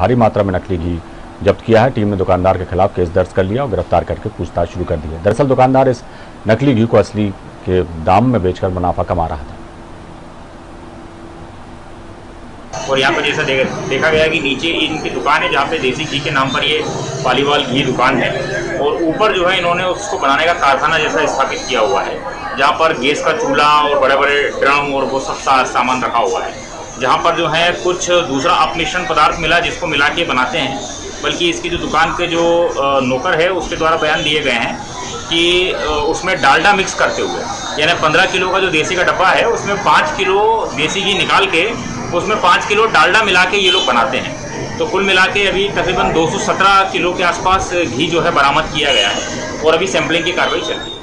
भारी मात्रा में नकली घी जब्त किया है। टीम ने दुकानदार के खिलाफ केस दर्ज कर लिया और गिरफ़्तार करके पूछताछ शुरू कर दी है। दरअसल दुकानदार इस नकली घी को असली के दाम में बेचकर मुनाफा कमा रहा था। और यहाँ पर जैसा देख, गया कि नीचे इनकी दुकान है जहाँ पे देसी घी के नाम पर ये पालीवाल घी दुकान है। और ऊपर जो है इन्होंने उसको बनाने का कारखाना जैसा स्थापित किया हुआ है जहाँ पर गैस का चूल्हा और बड़े बड़े ड्रम और वो सब सामान रखा हुआ है। जहाँ पर जो है कुछ दूसरा अपमिश्रण पदार्थ मिला जिसको मिला के बनाते हैं, बल्कि इसकी जो दुकान के जो नौकर है, उसके द्वारा बयान दिए गए हैं कि उसमें डालडा मिक्स करते हुए, यानी पंद्रह किलो का जो देसी का डब्बा है, उसमें पाँच किलो देसी घी निकाल के, उसमें पाँच किलो डालडा मिला के ये लोग बनाते हैं। तो कुल मिला के अभी तकरीबन 217 किलो के आसपास घी जो है बरामद किया गया है, और अभी सैंपलिंग की कार्रवाई चल रही है।